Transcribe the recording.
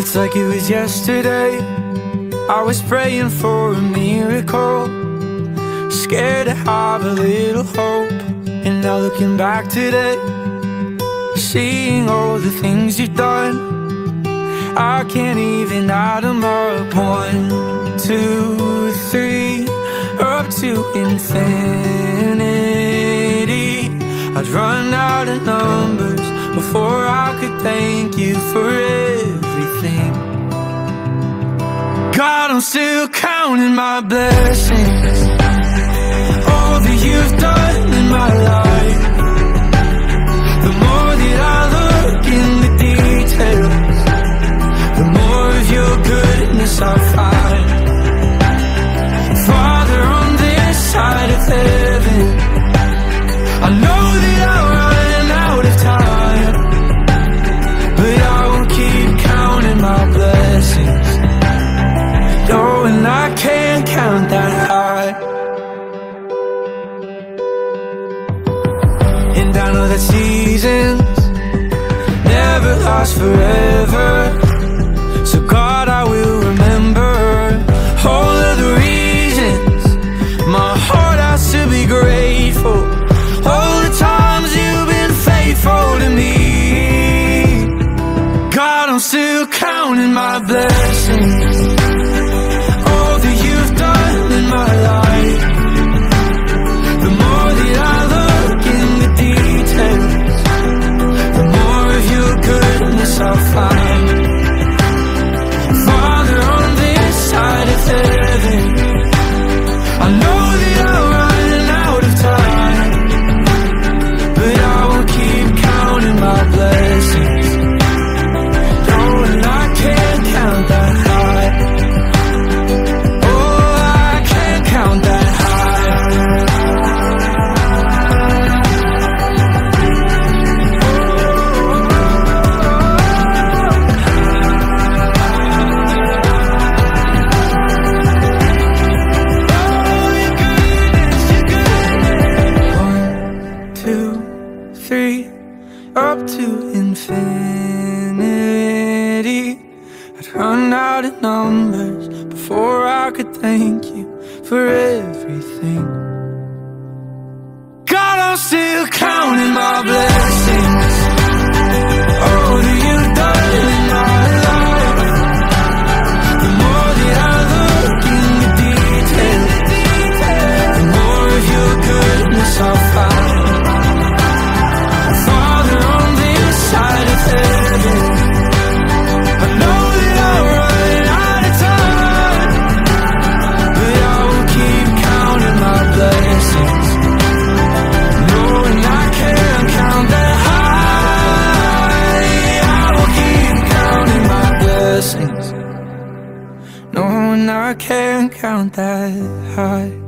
It's like it was yesterday. I was praying for a miracle. Scared to have a little hope. And now looking back today Seeing all the things you've done I can't even add them up One, two, three Up to infinity. I'd run out of numbers Before I could thank you for I'm still counting my blessings I know that seasons. Never last forever. So God, I will remember All of the reasons. My heart has to be grateful. All the times you've been faithful to me. God, I'm still counting my blessings up to infinity. I'd run out of numbers before I could thank you for everything. God, I'm still counting my blessings. I can't count that high.